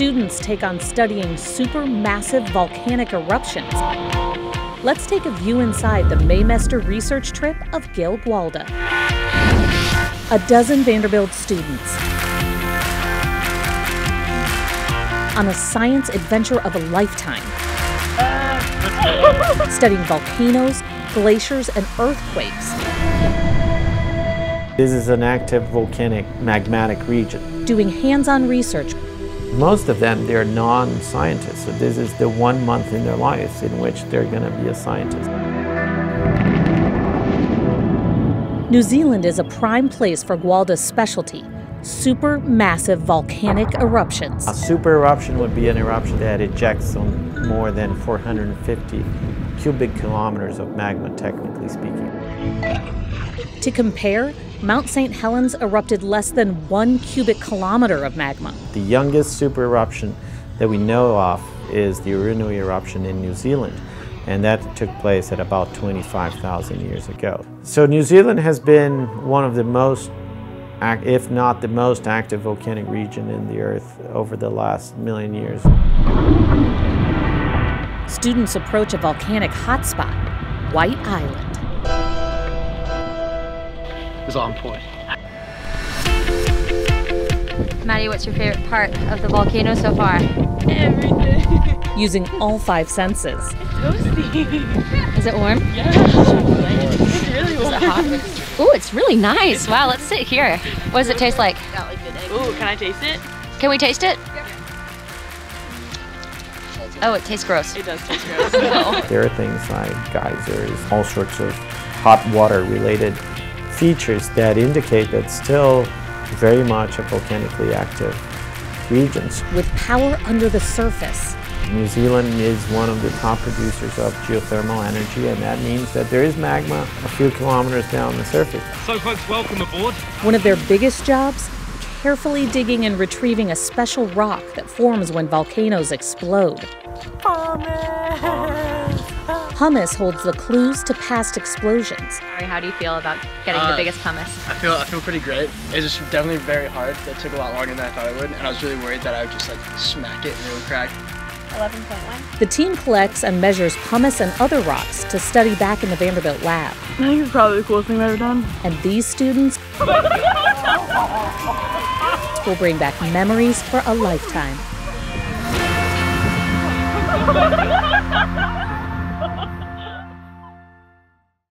students take on studying supermassive volcanic eruptions. Let's take a view inside the Maymester research trip of Guil Gualda. A dozen Vanderbilt students on a science adventure of a lifetime. Studying volcanoes, glaciers, and earthquakes. This is an active volcanic magmatic region. Doing hands on research. Most of them, they're non-scientists, so this is the one month in their lives in which they're going to be a scientist. New Zealand is a prime place for Gualda's specialty, supermassive volcanic eruptions. A super eruption would be an eruption that ejects on more than 450 cubic kilometers of magma, technically speaking. To compare, Mount St. Helens erupted less than one cubic kilometer of magma. The youngest super eruption that we know of is the Oruanui eruption in New Zealand, and that took place at about 25,000 years ago. So New Zealand has been one of the most if not the most active volcanic region in the Earth over the last million years. Students approach a volcanic hotspot, White Island. It was on point. Maddie, what's your favorite part of the volcano so far? Everything. Using all five senses. It's toasty. Is it warm? Yeah. It's really warm. Is it hot? Ooh, it's really nice. Wow, let's sit here. What does it taste like? Ooh, can I taste it? Can we taste it? Oh, it tastes gross. It does taste gross. There are things like geysers, all sorts of hot water related features that indicate that still very much a volcanically active regions. With power under the surface. New Zealand is one of the top producers of geothermal energy and that means that there is magma a few kilometers down the surface. So folks, welcome aboard. One of their biggest jobs, carefully digging and retrieving a special rock that forms when volcanoes explode. Pumice holds the clues to past explosions. How do you feel about getting Uh, the biggest pumice? I feel I feel pretty great. It was definitely very hard. It took a lot longer than I thought it would, and I was really worried that I would just like smack it and it would crack. 11.1. The team collects and measures pumice and other rocks to study back in the Vanderbilt lab. I think it's probably the coolest thing I've ever done. And these students will bring back memories for a lifetime.